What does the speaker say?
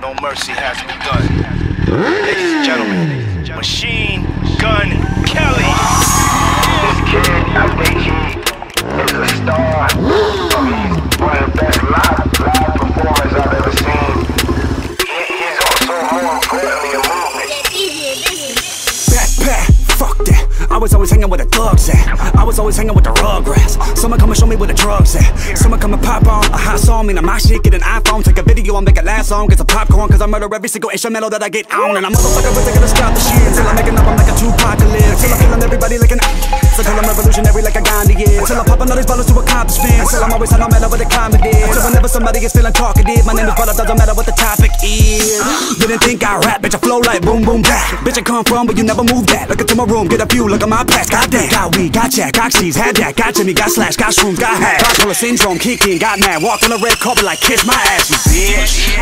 No mercy has begun. Ladies and gentlemen, Machine Gun was always hanging with the thugs at. I was always hanging with the rugrats. Someone come and show me where the drugs at. Someone come and pop on a hot song. Mean my shit, get an iPhone, take a video, and make it last song. Get some popcorn, cause I murder every single instrumental that I get on. And I'm motherfucker, they gonna stop the shit. A Gandhi is. Till I'm popping all these bottles to accomplishments. Till I'm always on no matter what the climate is. Till whenever somebody is feeling talkative, my name is up, doesn't matter what the topic is. Didn't think I rap, bitch, I flow like boom, boom, back. Bitch, I come from, but you never move that. Look into my room, get a view, look at my past. Got that, got weed, got jack, got cheese, had that, got Jimmy, got slash, got shrooms, got hash. Bipolar syndrome, kicking, got mad, walked on the red carpet like kiss my ass, you bitch.